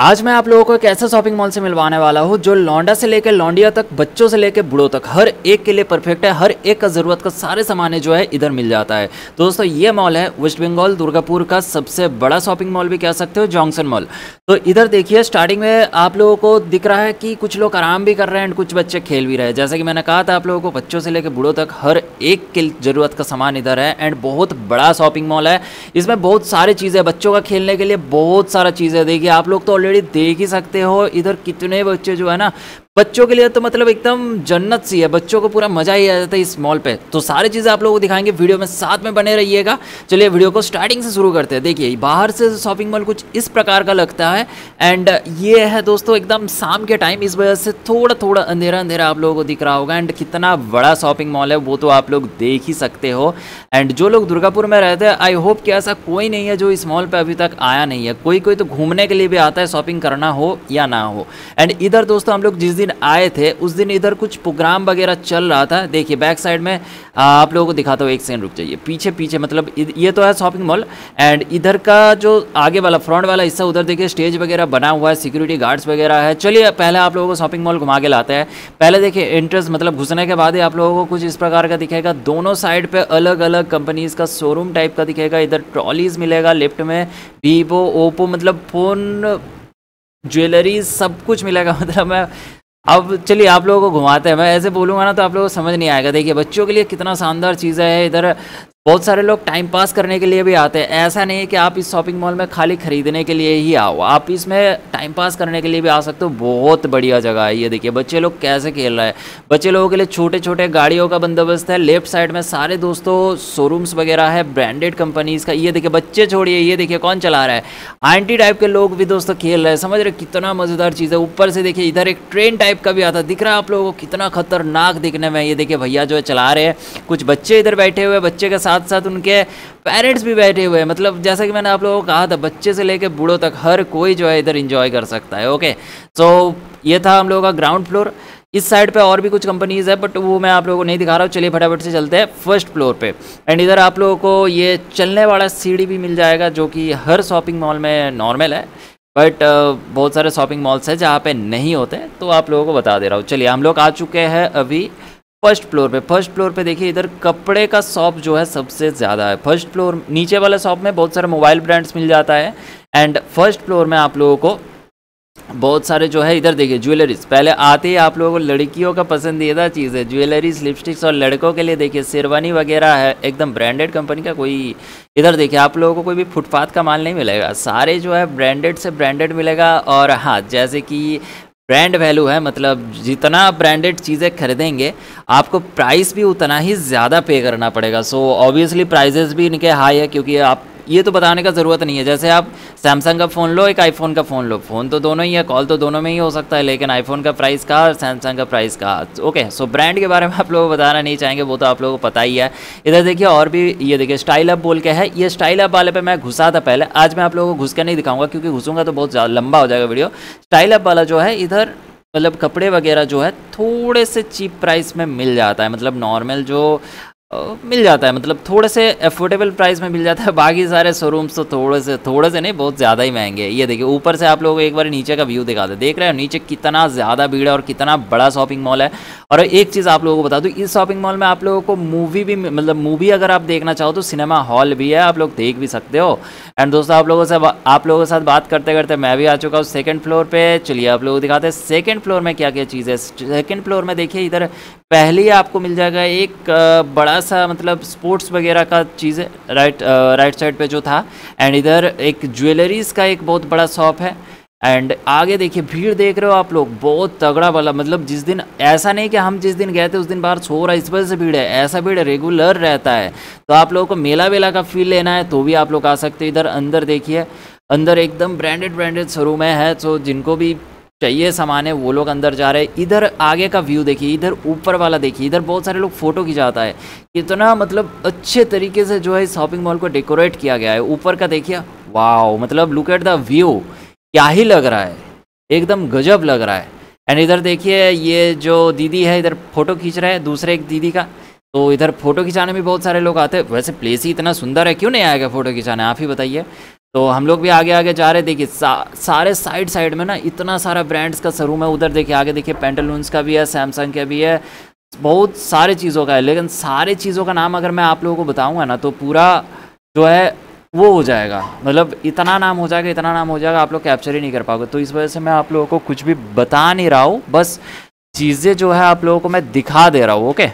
आज मैं आप लोगों को एक ऐसा शॉपिंग मॉल से मिलवाने वाला हूँ जो लौंडा से लेकर लौंडिया तक, बच्चों से लेकर बूढ़ों तक, हर एक के लिए परफेक्ट है, हर एक का ज़रूरत का सारे सामान जो है इधर मिल जाता है। तो दोस्तों, ये मॉल है वेस्ट बंगाल दुर्गापुर का सबसे बड़ा शॉपिंग मॉल भी कह सकते हो जॉन्सन मॉल तो इधर देखिए स्टार्टिंग में आप लोगों को दिख रहा है कि कुछ लोग आराम भी कर रहे हैं एंड कुछ बच्चे खेल भी रहे हैं। जैसा कि मैंने कहा था आप लोगों को, बच्चों से लेकर बूढ़ों तक हर एक के ज़रूरत का सामान इधर है एंड बहुत बड़ा शॉपिंग मॉल है। इसमें बहुत सारी चीज़ें बच्चों का खेलने के लिए बहुत सारा चीज़ें देखिए, आप लोग तो ऑलरेडी देख ही सकते हो इधर कितने बच्चे जो है ना बच्चों के लिए तो मतलब एकदम जन्नत सी है। बच्चों को पूरा मज़ा ही आ जाता है इस मॉल पे। तो सारी चीज़ें आप लोगों को दिखाएँगे। वीडियो में साथ में बने रहिएगा। चलिए वीडियो को स्टार्टिंग से शुरू करते हैं। देखिए, बाहर से शॉपिंग मॉल कुछ इस प्रकार का लगता है। एंड ये है दोस्तों एकदम शाम के टाइम इस वजह से थोड़ा थोड़ा अंधेरा अंधेरा आप लोगों को दिख रहा होगा। एंड कितना बड़ा शॉपिंग मॉल है, वो तो आप लोग देख ही सकते हो। एंड जो लोग दुर्गापुर में रहते हैं आई होप कि ऐसा कोई नहीं है जो इस मॉल पर अभी तक आया नहीं है। कोई कोई तो घूमने के लिए भी आता है शॉपिंग करना हो या ना हो। एंड इधर दोस्तों हम लोग जिस दिन आए थे, उस दिन इधर कुछ प्रोग्राम वगैरह चल रहा था। देखिए बैक साइड में आप लोगों को दिखाता हूँ, एक सेकंड रुक जाइए। पीछे पीछे मतलब ये तो है शॉपिंग मॉल एंड इधर का जो आगे वाला फ्रंट वाला हिस्सा, उधर देखिए स्टेज वगैरह बना हुआ है सिक्योरिटी गार्ड्स वगैरह है। चलिए, पहले आप लोगों को शॉपिंग मॉल घुमा के लाते हैं। पहले देखिए एंट्रेंस मतलब घुसने के बाद ही आप लोगों को कुछ इस प्रकार का दिखेगा। दोनों साइड पर अलग अलग कंपनीज़ का शोरूम टाइप का दिखेगा। इधर ट्रॉलीज मिलेगा लिफ्ट में वीवो ओप्पो मतलब फ़ोन ज्वेलरी सब कुछ मिलेगा। मतलब मैं अब चलिए आप लोगों को घुमाते हैं। मैं ऐसे बोलूँगा ना तो आप लोगों को समझ नहीं आएगा। देखिए, बच्चों के लिए कितना शानदार चीज़ है। इधर बहुत सारे लोग टाइम पास करने के लिए भी आते हैं। ऐसा नहीं है कि आप इस शॉपिंग मॉल में खाली खरीदने के लिए ही आओ। आप इसमें टाइम पास करने के लिए भी आ सकते हो। बहुत बढ़िया जगह है ये देखिए। बच्चे लोग कैसे खेल रहे हैं। बच्चे लोगों के लिए छोटे छोटे गाड़ियों का बंदोबस्त है। लेफ़्ट साइड में सारे दोस्तों शोरूम्स वगैरह है। ब्रांडेड कंपनीज़ का। ये देखिए, बच्चे छोड़िए। ये देखिए, कौन चला रहा है? आंटी टाइप के लोग भी दोस्तों खेल रहे हैं। समझ रहे कितना मज़ेदार चीज़ है। ऊपर से देखिए, इधर एक ट्रेन टाइप का भी आता दिख रहा है आप लोगों को। कितना खतरनाक दिखने में ये देखिए, भैया जो है चला रहे हैं। कुछ बच्चे इधर बैठे हुए बच्चे के साथ साथ साथ उनके पेरेंट्स भी बैठे हुए हैं। मतलब जैसा कि मैंने आप लोगों को कहा था बच्चे से लेकर बूढ़ों तक हर कोई जो है इधर इंजॉय कर सकता है ओके सो so, ये था हम लोगों का ग्राउंड फ्लोर इस साइड पे और भी कुछ कंपनीज़ है बट वो मैं आप लोगों को नहीं दिखा रहा हूँ। चलिए फटाफट से चलते हैं फ़र्स्ट फ्लोर पे। एंड इधर आप लोगों को ये चलने वाला सीढ़ी भी मिल जाएगा जो कि हर शॉपिंग मॉल में नॉर्मल है। बट बहुत सारे शॉपिंग मॉल्स हैं जहाँ पे नहीं होते तो आप लोगों को बता दे रहा हूँ। चलिए हम लोग आ चुके हैं अभी फ़र्स्ट फ्लोर पे, फ़र्स्ट फ्लोर पे देखिए, इधर कपड़े का शॉप जो है सबसे ज़्यादा है। फ़र्स्ट फ्लोर, नीचे वाले शॉप में बहुत सारे मोबाइल ब्रांड्स मिल जाता है। एंड फ़र्स्ट फ्लोर में आप लोगों को बहुत सारे जो है, इधर देखिए, ज्वेलरीज। पहले आते ही आप लोगों को लड़कियों का पसंदीदा चीज़ है, ज्वेलरीज, लिपस्टिक्स और लड़कों के लिए देखिए, शेरवानी वगैरह है, एकदम ब्रांडेड कंपनी का कोई, इधर देखिए, आप लोगों को कोई भी फुटपाथ का माल नहीं मिलेगा। सारे जो है ब्रांडेड से ब्रांडेड मिलेगा और हाँ जैसे कि ब्रांड वैल्यू है मतलब जितना ब्रांडेड चीज़ें खरीदेंगे, आपको प्राइस भी उतना ही ज़्यादा पे करना पड़ेगा। सो ऑब्वियसली प्राइजेस भी इनके हाई है, क्योंकि आप ये तो बताने का ज़रूरत नहीं है। जैसे आप सैमसंग का फ़ोन लो, एक आईफोन का फ़ोन लो। फ़ोन तो दोनों ही है कॉल तो दोनों में ही हो सकता है, लेकिन आईफोन का प्राइस कहा और सैमसंग का प्राइस कहा? ओके सो ब्रांड के बारे में आप लोग बताना नहीं चाहेंगे, वो तो आप लोगों को पता ही है। इधर देखिए, और भी, ये देखिए स्टाइल अप बोल के है। ये स्टाइल अप वाले पे मैं घुसा था पहले, आज मैं आप लोगों को घुस के नहीं दिखाऊँगा, क्योंकि घुसूँगा तो बहुत लंबा हो जाएगा वीडियो स्टाइल अप वाला जो है, इधर मतलब कपड़े वगैरह जो है, थोड़े से चीप प्राइस में मिल जाता है। मतलब नॉर्मल जो मिल जाता है मतलब थोड़े से अफोर्डेबल प्राइस में मिल जाता है, बाकी सारे शोरूम्स तो थोड़े से थोड़े से नहीं, बहुत ज़्यादा ही महँगे ये देखिए, ऊपर से आप लोगों को एक बार नीचे का व्यू दिखा दे, देख रहे हो, नीचे कितना ज़्यादा भीड़ है और कितना बड़ा शॉपिंग मॉल है। और एक चीज़ आप लोगों को बता दूँ, इस शॉपिंग मॉल में आप लोगों को मूवी भी मतलब मूवी अगर आप देखना चाहो तो सिनेमा हॉल भी है, आप लोग देख भी सकते हो। एंड दोस्तों, आप लोगों से आप लोगों के साथ बात करते करते मैं भी आ चुका हूँ सेकेंड फ्लोर पर चलिए आप लोग दिखाते हैं सेकेंड फ्लोर में क्या क्या चीज़ है। सेकेंड फ्लोर में देखिए, इधर पहले ही आपको मिल जाएगा एक बड़ा सा मतलब स्पोर्ट्स वगैरह का चीज़ है राइट राइट साइड पे जो था। एंड इधर एक ज्वेलरीज का एक बहुत बड़ा शॉप है। एंड आगे देखिए, भीड़ देख रहे हो आप लोग, बहुत तगड़ा वाला मतलब जिस दिन, ऐसा नहीं कि हम जिस दिन गए थे, उस दिन बाहर सो रहा है, इस वजह से भीड़ है, ऐसा भीड़ रेगुलर रहता है। तो आप लोगों को मेला वेला का फील लेना है तो भी आप लोग आ सकते हो। इधर अंदर देखिए, अंदर एकदम ब्रांडेड ब्रांडेड शोरूम है तो जिनको भी चाहिए सामान है, वो लोग अंदर जा रहे हैं। इधर आगे का व्यू देखिए, इधर ऊपर वाला देखिए, इधर बहुत सारे लोग फ़ोटो खिंचाता है। कितना मतलब अच्छे तरीके से जो है शॉपिंग मॉल को डेकोरेट किया गया है। ऊपर का देखिए वाओ मतलब लुक एट द व्यू क्या ही लग रहा है। एकदम गजब लग रहा है। एंड इधर देखिए, ये जो दीदी है, इधर फ़ोटो खींच रहे हैं, दूसरे एक दीदी का। तो इधर फ़ोटो खिंचाने में बहुत सारे लोग आते हैं। वैसे प्लेस ही इतना सुंदर है, क्यों नहीं आएगा फ़ोटो खिंचाने? आप ही बताइए। तो हम लोग भी आगे आगे जा रहे देखिए सा, सारे साइड साइड में ना इतना सारा ब्रांड्स का शोरूम है उधर देखिए आगे देखिए पेंटालून्स का भी है सैमसंग का भी है बहुत सारे चीज़ों का है लेकिन सारे चीज़ों का नाम अगर मैं आप लोगों को बताऊँगा ना तो पूरा जो है वो हो जाएगा। मतलब इतना नाम हो जाएगा इतना नाम हो जाएगा आप लोग कैप्चर ही नहीं कर पाओगे। तो इस वजह से मैं आप लोगों को कुछ भी बता नहीं रहा हूँ बस चीज़ें जो है आप लोगों को मैं दिखा दे रहा हूँ ओके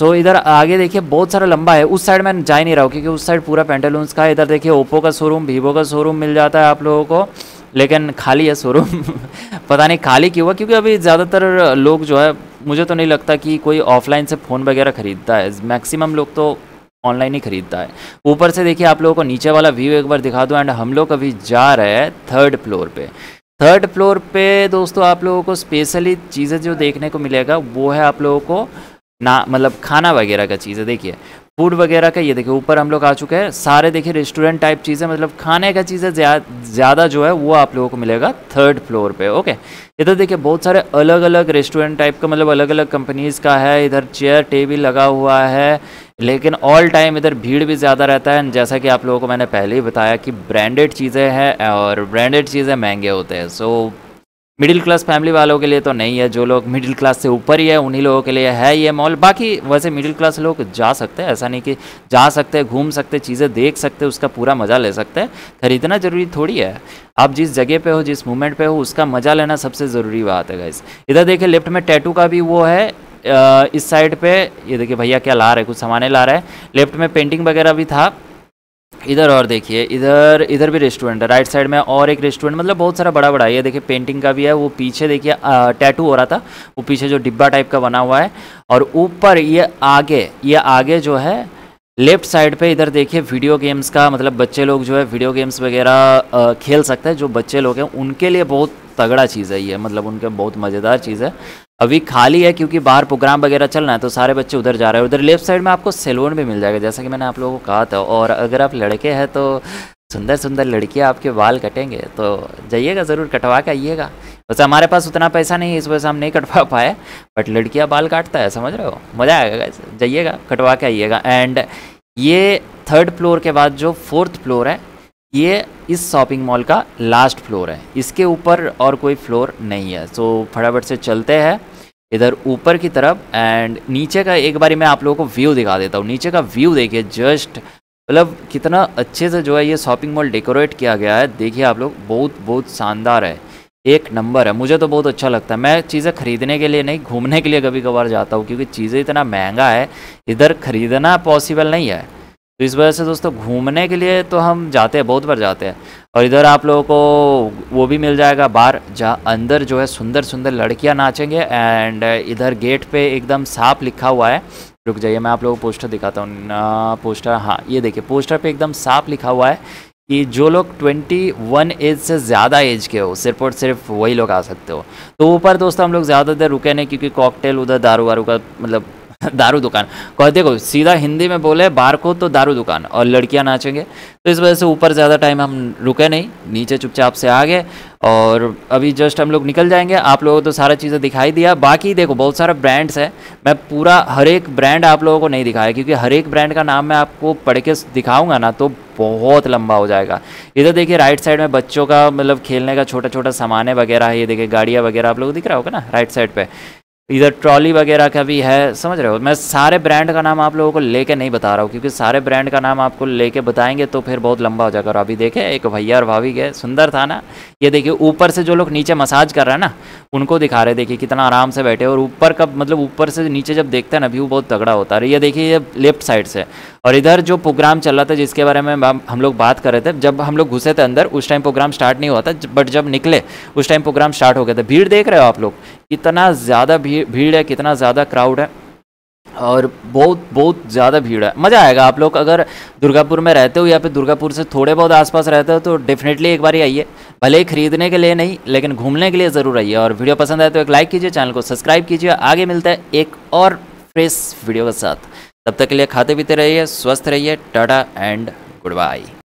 सो so, इधर आगे देखिए बहुत सारा लंबा है। उस साइड मैं जा ही नहीं रहा हूँ क्योंकि उस साइड पूरा पेंटालून्स का है। इधर देखिए ओप्पो का शोरूम वीवो का शोरूम मिल जाता है आप लोगों को लेकिन खाली है शोरूम पता नहीं खाली क्यों हुआ क्योंकि अभी ज़्यादातर लोग जो है मुझे तो नहीं लगता कि कोई ऑफलाइन से फ़ोन वगैरह ख़रीदता है। मैक्सिमम लोग तो ऑनलाइन ही खरीदता है। ऊपर से देखिए आप लोगों को नीचे वाला व्यू एक बार दिखा दो एंड हम लोग अभी जा रहे हैं थर्ड फ्लोर पे। थर्ड फ्लोर पे दोस्तों आप लोगों को स्पेशली चीज़ें जो देखने को मिलेगा वो है आप लोगों को ना मतलब खाना वगैरह का चीज़ है देखिए फ़ूड वगैरह का, ये देखिए, ऊपर हम लोग आ चुके हैं, सारे देखिए रेस्टोरेंट टाइप चीज़ें मतलब खाने का चीज़ें ज़्यादा जो है, वो आप लोगों को मिलेगा थर्ड फ्लोर पे ओके इधर देखिए, बहुत सारे अलग अलग रेस्टोरेंट टाइप का मतलब अलग अलग कंपनीज़ का है, इधर चेयर टेबल लगा हुआ है, लेकिन ऑल टाइम इधर भीड़ भी ज़्यादा रहता है, जैसा कि आप लोगों को मैंने पहले ही बताया कि ब्रांडेड चीज़ें हैं और ब्रांडेड चीज़ें महँगे होते हैं सो मिडिल क्लास फैमिली वालों के लिए तो नहीं है, जो लोग मिडिल क्लास से ऊपर ही है, उन्हीं लोगों के लिए है ये मॉल। बाकी वैसे मिडिल क्लास लोग जा सकते हैं, ऐसा नहीं कि जा सकते हैं, घूम सकते चीज़ें देख सकते उसका पूरा मज़ा ले सकते हैं। खरीदना ज़रूरी थोड़ी है। आप जिस जगह पे हो, जिस मूवमेंट पे हो, उसका मज़ा लेना सबसे ज़रूरी बात है गाइस इधर देखिए लेफ़्ट में टैटू का भी वो है इस साइड पे, ये देखिए भैया क्या ला रहे कुछ सामाने ला रहे हैं। लेफ़्ट में पेंटिंग वगैरह भी था। इधर और देखिए, इधर इधर भी रेस्टोरेंट है। राइट साइड में और एक रेस्टोरेंट मतलब बहुत सारा बड़ा बड़ा ये देखिए पेंटिंग का भी है। वो पीछे देखिए टैटू हो रहा था। वो पीछे जो डिब्बा टाइप का बना हुआ है। और ऊपर ये आगे ये आगे जो है लेफ़्ट साइड पे इधर देखिए वीडियो गेम्स का मतलब बच्चे लोग जो है वीडियो गेम्स वगैरह खेल सकते हैं। जो बच्चे लोग हैं, उनके लिए बहुत तगड़ा चीज़ है ये। मतलब उनके बहुत मज़ेदार चीज़ है। अभी खाली है क्योंकि बाहर प्रोग्राम वगैरह चल रहा है तो सारे बच्चे उधर जा रहे हैं। उधर लेफ़्ट साइड में आपको सैलून भी मिल जाएगा, जैसा कि मैंने आप लोगों को कहा था। और अगर आप लड़के हैं तो सुंदर सुंदर लड़कियाँ आपके बाल कटेंगे। तो जाइएगा ज़रूर, कटवा के आइएगा। वैसे हमारे पास उतना पैसा नहीं है, इस वजह से हम नहीं कटवा पाए। बट लड़कियाँ बाल काटता है, समझ रहे हो? मज़ा आएगा जाइएगा, कटवा के आइएगा। एंड ये थर्ड फ्लोर के बाद जो फोर्थ फ्लोर है ये इस शॉपिंग मॉल का लास्ट फ्लोर है। इसके ऊपर और कोई फ्लोर नहीं है। सो, फटाफट से चलते हैं इधर ऊपर की तरफ़ एंड नीचे का एक बारी मैं आप लोगों को व्यू दिखा देता हूँ। नीचे का व्यू देखिए, जस्ट मतलब कितना अच्छे से जो है ये शॉपिंग मॉल डेकोरेट किया गया है। देखिए आप लोग, बहुत बहुत शानदार है। एक नंबर है। मुझे तो बहुत अच्छा लगता है। मैं चीज़ें खरीदने के लिए नहीं, घूमने के लिए कभी कभार जाता हूँ क्योंकि चीज़ें इतना महँगा है। इधर खरीदना पॉसिबल नहीं है। तो इस वजह से दोस्तों, घूमने के लिए तो हम जाते हैं, बहुत बार जाते हैं। और इधर आप लोगों को वो भी मिल जाएगा बार जहाँ अंदर जो है सुंदर सुंदर लड़कियाँ नाचेंगे एंड इधर गेट पे एकदम साफ़ लिखा हुआ है। रुक जाइए, मैं आप लोगों को पोस्टर दिखाता हूँ। पोस्टर हाँ ये देखिए पोस्टर पे एकदम साफ़ लिखा हुआ है कि जो लोग 21 एज से ज़्यादा एज के हो, सिर्फ़ और सिर्फ़ वही लोग आ सकते हो। तो ऊपर दोस्तों, हम लोग ज़्यादा देर रुके नहीं क्योंकि कॉकटेल उधर दारू वारू का मतलब दारू दुकान। कह देखो, सीधा हिंदी में बोले, बार को तो दारू दुकान और लड़कियाँ नाचेंगे। तो इस वजह से ऊपर ज़्यादा टाइम हम रुके नहीं, नीचे चुपचाप से आ गए और अभी जस्ट हम लोग निकल जाएँगे। आप लोगों को तो सारा चीज़ें दिखाई दिया। बाकी देखो, बहुत सारा ब्रांड्स है। मैं पूरा हर एक ब्रांड आप लोगों को नहीं दिखाया, क्योंकि हर एक ब्रांड का नाम मैं आपको पढ़ के दिखाऊँगा ना तो बहुत लंबा हो जाएगा। इधर देखिए राइट साइड में बच्चों का मतलब खेलने का छोटा छोटा सामान वगैरह, ये देखिए, गाड़ियाँ वगैरह आप लोग दिख रहा होगा ना राइट साइड पर इधर ट्रॉली वगैरह का भी है, समझ रहे हो? मैं सारे ब्रांड का नाम आप लोगों को लेके नहीं बता रहा हूँ, क्योंकि सारे ब्रांड का नाम आपको लेके बताएँगे तो फिर बहुत लंबा हो जाएगा। और अभी देखे, एक भैया और भाभी गए, सुंदर था ना? ये देखिए, ऊपर से जो लोग नीचे मसाज कर रहे हैं ना, उनको दिखा रहे देखिए कितना आराम से बैठे और ऊपर का मतलब ऊपर से नीचे जब देखते हैं ना, व्यू बहुत तगड़ा होता है। ये देखिए, ये लेफ़्ट साइड से और इधर जो प्रोग्राम चल रहा था, जिसके बारे में हम लोग बात कर रहे थे, जब हम लोग घुसे थे अंदर, उस टाइम प्रोग्राम स्टार्ट नहीं हुआ था बट जब निकले, उस टाइम प्रोग्राम स्टार्ट हो गया था। भीड़ देख रहे हो आप लोग? कितना ज़्यादा भीड़ भीड़ है, कितना ज़्यादा क्राउड है, और बहुत बहुत ज़्यादा भीड़ है। मज़ा आएगा आप लोग, अगर दुर्गापुर में रहते हो या फिर दुर्गापुर से थोड़े बहुत आसपास रहते हो तो डेफिनेटली एक बार आइए। भले ही खरीदने के लिए नहीं, लेकिन घूमने के लिए ज़रूर आइए। और वीडियो पसंद आए तो एक लाइक कीजिए, चैनल को सब्सक्राइब कीजिए। आगे मिलता है एक और फ्रेश वीडियो के साथ। तब तक के लिए खाते पीते रहिए स्वस्थ रहिए टाटा एंड गुड बाय।